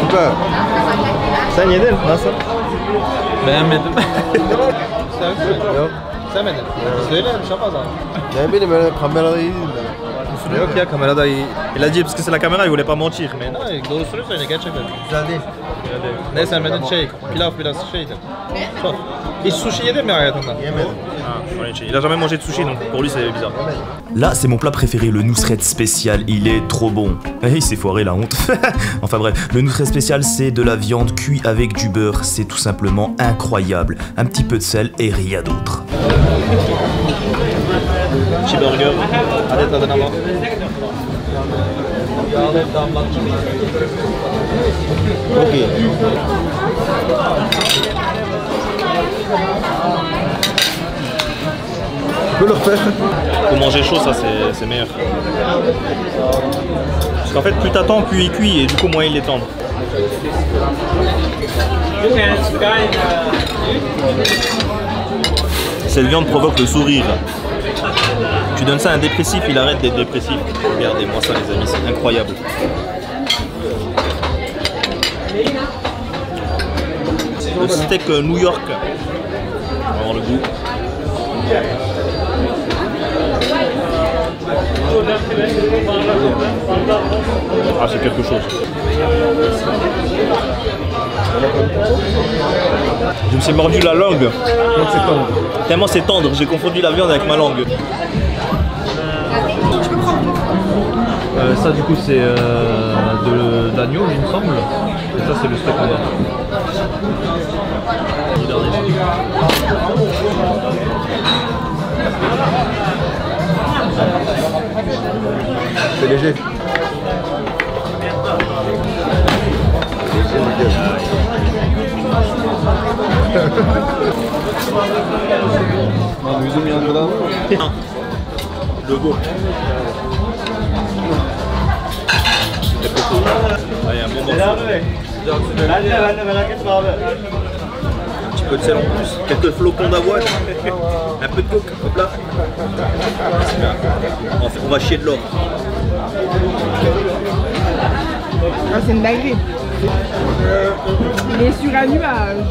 Super. Sen yedin nasıl? Beğenmedim. Yok. Sevmedim. Söyle bir şey abi. Ne bileyim öyle kamerada iyi değilim. Yok ya kamerada iyi. Il a dit parce que c'est la caméra, il voulait pas mentir. Mais non. Doğrusunu söyle gerçekten. Güzel değil. Ne sevmedin şey, pilav biraz şeydi. Çok. Sushi hayatında? Yemedim. Ah, il a jamais mangé de sushi donc pour lui c'est bizarre. Là, c'est mon plat préféré, le Nusret spécial. Il est trop bon. Eh, il s'est foiré la honte. enfin bref, le Nusret spécial, c'est de la viande cuite avec du beurre. C'est tout simplement incroyable. Un petit peu de sel et rien d'autre. Petit burger. Hadi Tu peux le refaire Pour manger chaud, ça c'est c'est meilleur. Parce qu'en fait, plus t'attends, plus il cuit et du coup, moins il est tendre. Cette viande provoque le sourire. Tu donnes ça à un dépressif, il arrête d'être dépressif. Regardez-moi ça, les amis, c'est incroyable. Le steak euh, New York. Le goût. Ah, c'est quelque chose. Je me suis mordu la langue. Tellement c'est tendre, j'ai confondu la viande avec ma langue. Euh, ça du coup c'est de d'agneau il me semble. Et ça c'est le steak en C'est léger. Lan yüzüm yandı lan. Le go. Ah, il y a un bon morceau. Un petit peu de sel en plus, quelques flocons d'avoine, un peu de coke, hop là. On fait- On va chier de l'or. Ah, c'est une dinguerie. Il est sur un nuage.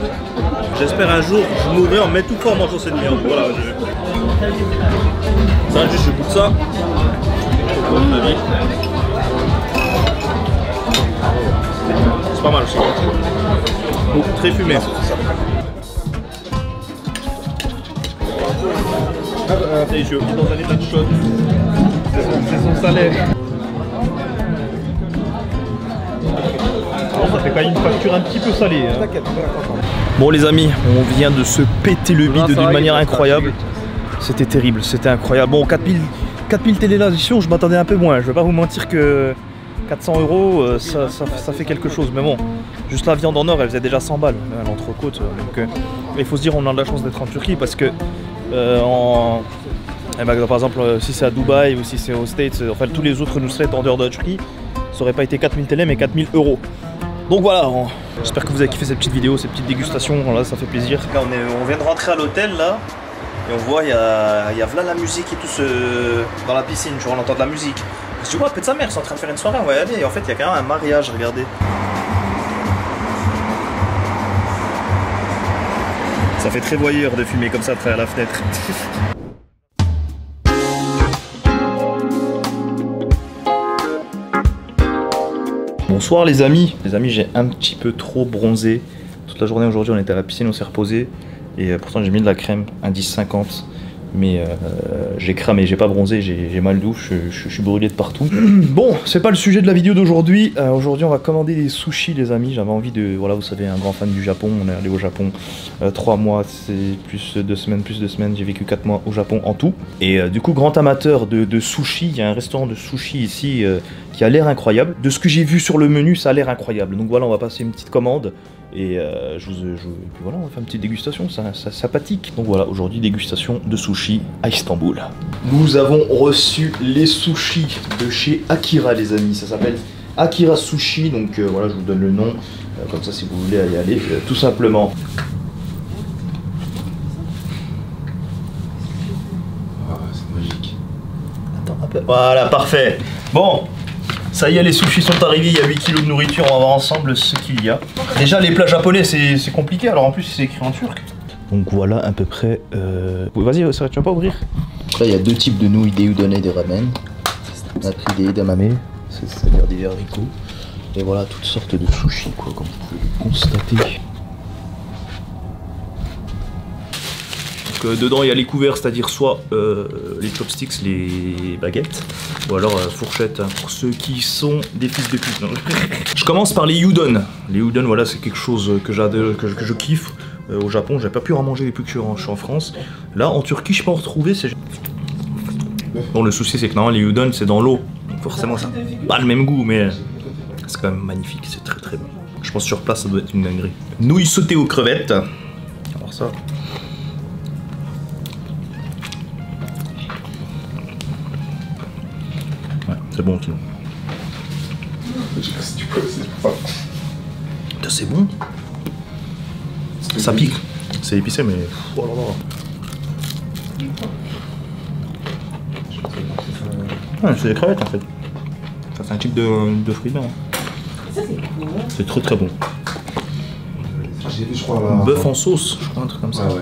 J'espère un jour je mourrai en tout fort en mangeant cette viande. Voilà, je... Ça, juste je goûte ça. C'est pas mal aussi. Oh, très fumé. Délicieux. Dans un état de chaude. C'est son salaire. ça fait quand même une facture un petit peu salée. hein. Bon les amis, on vient de se péter le bide d'une manière incroyable. C'était terrible, c'était incroyable. Bon 4000, 4000 télévisions, je m'attendais un peu moins. Je vais pas vous mentir que 400 euros, euh, ça, ça- ça fait quelque chose. Mais bon, juste la viande en or, elle faisait déjà 100 balles, euh, l'entrecôte. euh, Donc il faut se dire on a de la chance d'être en Turquie parce que en... eh ben, par exemple euh, si c'est à Dubaï ou si c'est aux States, euh, enfin tous les autres nous seraient en dehors de la ça aurait pas été 4000 télé mais 4000 euros. Donc voilà, j'espère que vous avez kiffé cette petite vidéo, cette petite dégustation, voilà, ça fait plaisir. Là, on, vient de rentrer à l'hôtel là. Et on voit, il y a, y a là la musique et tout ce... dans la piscine, genre on entend de la musique. Je dis, ouais, peu de sa mère, ils sont en train de faire une soirée, on va y aller. Et en fait, il y a quand même un mariage, regardez. Ça fait très voyeur de filmer comme ça à travers la fenêtre. Bonsoir les amis. Les amis, j'ai un petit peu trop bronzé. Toute la journée aujourd'hui, on était à la piscine, on s'est reposé. Et euh, pourtant, j'ai mis de la crème, indice 50. Mais euh, j'ai cramé, j'ai pas bronzé, j'ai mal douche, je, suis brûlé de partout. bon, c'est pas le sujet de la vidéo d'aujourd'hui. Euh, aujourd'hui, on va commander des sushis, les amis. J'avais envie de. Voilà, vous savez, un grand fan du Japon. On est allé au Japon euh, trois mois, c'est plus deux semaines, plus deux semaines. J'ai vécu quatre mois au Japon en tout. Et euh, du coup, grand amateur de, de sushi. Il y a un restaurant de sushi ici euh, qui a l'air incroyable. De ce que j'ai vu sur le menu, ça a l'air incroyable. Donc voilà, on va passer une petite commande. Et euh, je vous, je, et puis voilà, on va faire une petite dégustation, ça, ça sympathique. Donc voilà, aujourd'hui dégustation de sushi à Istanbul. Nous avons reçu les sushis de chez Akira, les amis. Ça s'appelle Akira Sushi. Donc euh, voilà, je vous donne le nom. Euh, comme ça, si vous voulez y aller, euh, tout simplement. Ah, c'est magique. Attends, un peu. Voilà, parfait. Bon, ça y est, les sushis sont arrivés, il y a 8 kilos de nourriture, on va voir ensemble ce qu'il y a. Déjà, les plats japonais, c'est c'est compliqué, alors en plus, c'est écrit en turc. Donc voilà à peu près. Euh... Vas-y, ça, tu vas pas ouvrir Là, il y a deux types de nouilles, des udon et des ramen. On a pris des edamame, c'est- c'est-à-dire des haricots. Et voilà, toutes sortes de sushis, quoi, comme vous pouvez le constater. Euh, dedans, il y a les couverts, c'est-à-dire soit euh, les chopsticks, les baguettes, ou alors euh, fourchette, hein, pour ceux qui sont des fils de pute. je commence par les udon. Les udon, voilà, c'est quelque chose que, que, je- que je kiffe. Euh, au Japon, j'ai pas pu en manger depuis que je suis en, France. Là, en Turquie, je peux en retrouver. Bon, le souci, c'est que non, les udon, c'est dans l'eau. Forcément, ça pas le même goût, mais c'est quand même magnifique. C'est très très bon. Je pense sur place, ça doit être une dinguerie. Nouilles sautées aux crevettes. Voir ça. Bon, sinon. Je sais pas si tu peux, c'est pas. Putain, C'est bon. Ça pique. C'est épicé, mais. Oh là là. Ouais, c'est des crevettes en fait. Ça, c'est un type de, de fruits de mer. C'est très très bon. J'ai vu, je crois, là. Bœuf en sauce, je crois, un truc comme ça. Ah ouais.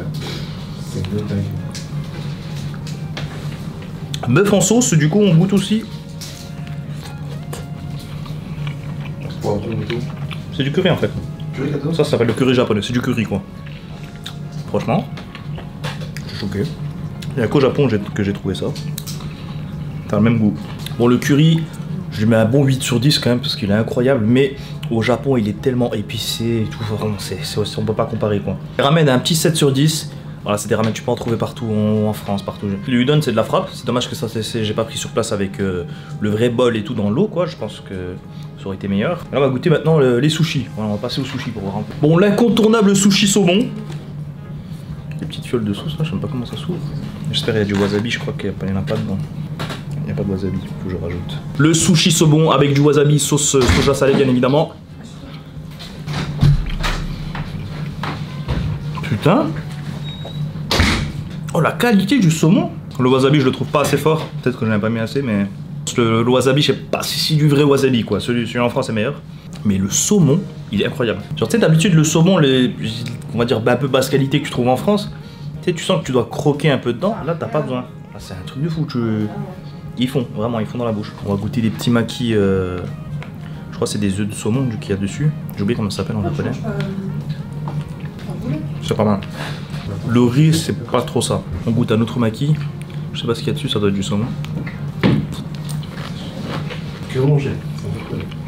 C'est une taille. Bœuf en sauce, du coup, on goûte aussi. C'est du curry en fait. Ça, ça s'appelle le curry japonais. C'est du curry quoi. Franchement, je suis choqué. Il n'y a qu'au Japon que j'ai trouvé ça. T'as le même goût. Bon, le curry, je lui mets un bon 8 sur 10 quand même parce qu'il est incroyable. Mais au Japon, il est tellement épicé et tout. Vraiment, c'est- on peut pas comparer quoi. Les ramen un petit 7 sur 10. Voilà, c'est des ramen que tu peux en trouver partout en, en France, partout. Le udon, c'est de la frappe. C'est dommage que ça, j'ai pas pris sur place avec euh, le vrai bol et tout dans l'eau, quoi. Je pense que aurait été meilleur. Là, on va goûter maintenant le- les sushis. On va passer aux sushis pour voir un peu. Bon, l'incontournable sushi saumon. Des petites fioles de sauce, là, je sais pas comment ça s'ouvre. J'espère qu'il y a du wasabi, je crois qu'il n'y a pas dedans. Il n'y a pas de wasabi, faut que je rajoute. Le sushi saumon avec du wasabi, sauce euh, soja salée, bien évidemment. Putain Oh la qualité du saumon Le wasabi je le trouve pas assez fort, peut-être que je l'ai pas mis assez mais... Le, wasabi je sais pas si c'est du vrai wasabi quoi, celui, en France est meilleur. Mais le saumon, il est incroyable. Genre tu sais d'habitude le saumon, les, on va dire un peu basse qualité que tu trouves en France, tu sais tu sens que tu dois croquer un peu dedans, là t'as pas besoin. Là, c'est un truc de fou. Ils font, vraiment, ils font dans la bouche. On va goûter des petits maquis, euh, je crois que c'est des œufs de saumon qu'il y a dessus. J'ai oublié comment ça s'appelle en japonais. C'est pas mal. Le riz, c'est pas trop ça. On goûte un autre maquis. Je sais pas ce qu'il y a dessus, ça doit être du saumon.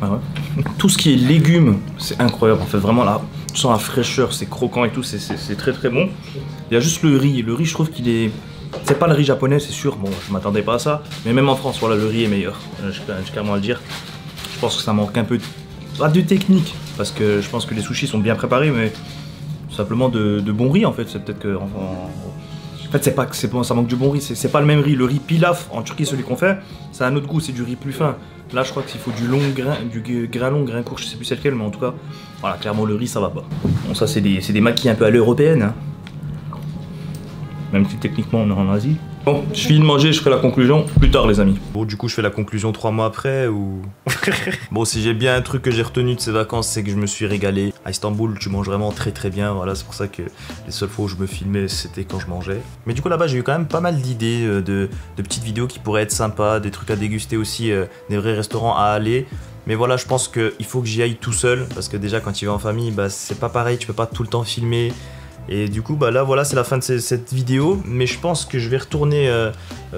Ah. Tout ce qui est légumes, c'est incroyable. En fait, vraiment là, tu sens la fraîcheur, c'est croquant et tout, c'est- très très bon. Il y a juste le riz. Le riz, je trouve qu'il est. C'est pas le riz japonais, c'est sûr. Bon, je m'attendais pas à ça. Mais même en France, voilà, le riz est meilleur. Je j'ai carrément à le dire. Je pense que ça manque un peu. Pas de technique. Parce que je pense que les sushis sont bien préparés, mais tout simplement de, bon riz en fait. C'est peut-être que. en fait, c'est pas que ça manque du bon riz, c'est pas le même riz. Le riz pilaf en Turquie, celui qu'on fait, ça a un autre goût, c'est du riz plus fin. Là, je crois qu'il faut du long grain, du grain long, grain court, je sais plus c'est lequel, mais en tout cas, voilà, clairement le riz ça va pas. Bon, ça c'est des, des maquis un peu à l'européenne. hein. même si techniquement on est en Asie. Bon, je finis de manger, je ferai la conclusion plus tard les amis. Bon, du coup, je fais la conclusion trois mois après ou... bon, si j'ai bien un truc que j'ai retenu de ces vacances, c'est que je me suis régalé. À Istanbul, tu manges vraiment très très bien, voilà, c'est pour ça que les seules fois où je me filmais, c'était quand je mangeais. Mais du coup, là-bas, j'ai eu quand même pas mal d'idées euh, de, de, petites vidéos qui pourraient être sympas, des trucs à déguster aussi, euh, des vrais restaurants à aller. Mais voilà, je pense qu'il faut que j'y aille tout seul, parce que déjà, quand tu vas en famille, bah, c'est pas pareil, tu peux pas tout le temps filmer. Et du coup, bah là, voilà, c'est la fin de cette vidéo. Mais je pense que je vais retourner euh,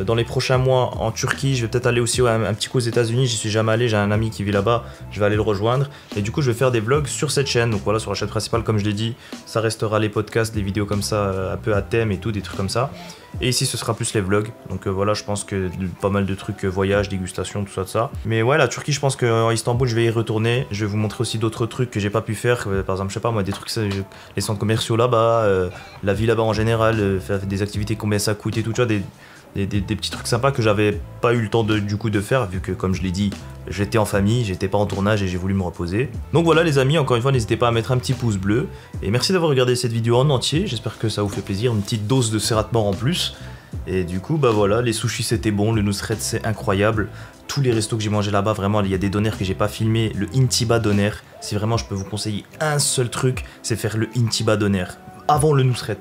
dans les prochains mois en Turquie. Je vais peut-être aller aussi un, petit coup aux États-Unis. J'y suis jamais allé. J'ai un ami qui vit là-bas. Je vais aller le rejoindre. Et du coup, je vais faire des vlogs sur cette chaîne. Donc voilà, sur la chaîne principale, comme je l'ai dit, ça restera les podcasts, les vidéos comme ça, euh, un peu à thème et tout, des trucs comme ça. Et ici, ce sera plus les vlogs. Donc euh, voilà, je pense que pas mal de trucs, euh, voyage, dégustation, tout ça, tout ça. Mais ouais, la Turquie, je pense qu'en Istanbul, je vais y retourner. Je vais vous montrer aussi d'autres trucs que j'ai pas pu faire. Euh, par exemple, je sais pas, moi, des trucs, les centres commerciaux là-bas, la vie là-bas en général, faire des activités, combien ça coûte et tout, tu vois, des, petits trucs sympas que j'avais pas eu le temps de, du coup de faire vu que comme je l'ai dit j'étais en famille, j'étais pas en tournage et j'ai voulu me reposer. Donc voilà les amis, encore une fois n'hésitez pas à mettre un petit pouce bleu et merci d'avoir regardé cette vidéo en entier, j'espère que ça vous fait plaisir, une petite dose de Serrat mort en plus. Et du coup bah voilà, les sushis c'était bon, le Nusret c'est incroyable, tous les restos que j'ai mangé là-bas, vraiment il y a des donners que j'ai pas filmé, le Intiba Donner, si vraiment je peux vous conseiller un seul truc, c'est faire le Intiba Donner avant le Nusret.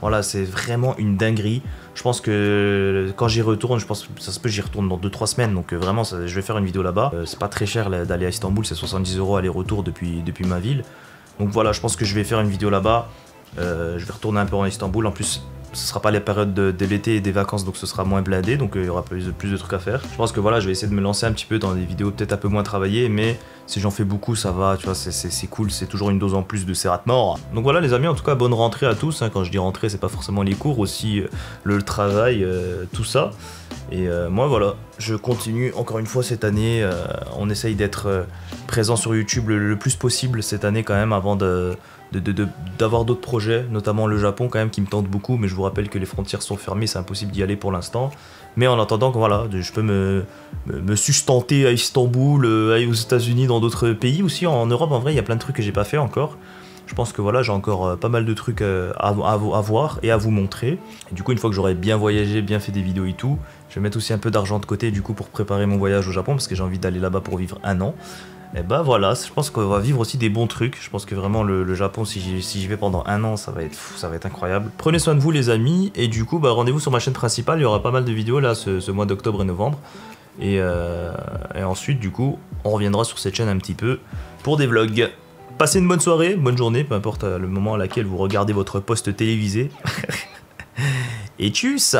Voilà, c'est vraiment une dinguerie. Je pense que quand j'y retourne, je pense que ça se peut j'y retourne dans 2-3 semaines. Donc euh, vraiment, je vais faire une vidéo là-bas. Euh, c'est pas très cher d'aller à Istanbul, c'est 70 euros aller-retour depuis, depuis ma ville. Donc voilà, je pense que je vais faire une vidéo là-bas. Euh, je vais retourner un peu en Istanbul. En plus, ce sera pas les périodes de, l'été et des vacances, donc ce sera moins blindé, donc euh, il y aura plus, plus, de trucs à faire. Je pense que voilà, je vais essayer de me lancer un petit peu dans des vidéos peut-être un peu moins travaillées, mais si j'en fais beaucoup, ça va, tu vois, c'est cool, c'est toujours une dose en plus de Serrat mort. Donc voilà les amis, en tout cas, bonne rentrée à tous. Hein. Quand je dis rentrée, c'est pas forcément les cours, aussi euh, le travail, euh, tout ça. Et moi voilà, je continue encore une fois cette année. on essaye d'être présent sur YouTube le, plus possible cette année quand même avant de d'avoir d'autres projets, notamment le Japon quand même qui me tente beaucoup, mais je vous rappelle que les frontières sont fermées, c'est impossible d'y aller pour l'instant. Mais en attendant, voilà, je peux me, sustenter à Istanbul, euh, aux États-Unis, dans d'autres pays aussi. En Europe, en vrai, il y a plein de trucs que j'ai pas fait encore. Je pense que voilà, j'ai encore euh, pas mal de trucs euh, à, voir et à vous montrer. Du coup, une fois que j'aurai bien voyagé, bien fait des vidéos et tout, je vais mettre aussi un peu d'argent de côté du coup pour préparer mon voyage au Japon parce que j'ai envie d'aller là-bas pour vivre un an. Et bah voilà, je pense qu'on va vivre aussi des bons trucs. Je pense que vraiment le, Japon, si j'y vais pendant un an, ça va être fou, ça va être incroyable. Prenez soin de vous les amis, et du coup, bah, rendez-vous sur ma chaîne principale. Il y aura pas mal de vidéos là ce, mois d'octobre et novembre. Euh, et, ensuite, du coup, on reviendra sur cette chaîne un petit peu pour des vlogs. Passez une bonne soirée, bonne journée, peu importe le moment à laquelle vous regardez votre poste télévisé. et tchuss